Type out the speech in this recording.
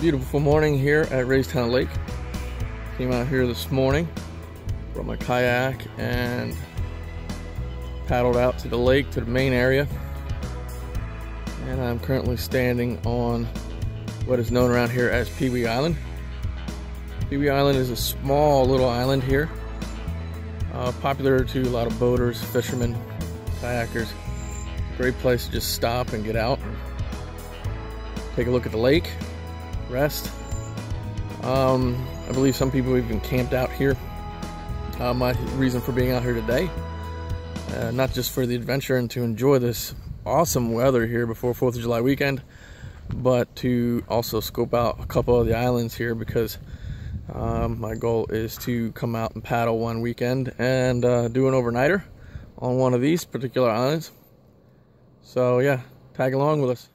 beautiful morning here at Raystown Lake. Came out here this morning, brought my kayak and paddled out to the lake, to the main area. And I'm currently standing on what is known around here as Pee Wee Island. Pee Wee Island is a small little island here, uh, popular to a lot of boaters, fishermen, kayakers. Great place to just stop and get out, and take a look at the lake, rest. Um, I believe some people even camped out here. Uh, my reason for being out here today, uh, not just for the adventure and to enjoy this awesome weather here before 4th of July weekend, but to also scope out a couple of the islands here because um, my goal is to come out and paddle one weekend and uh, do an overnighter on one of these particular islands. So yeah, tag along with us.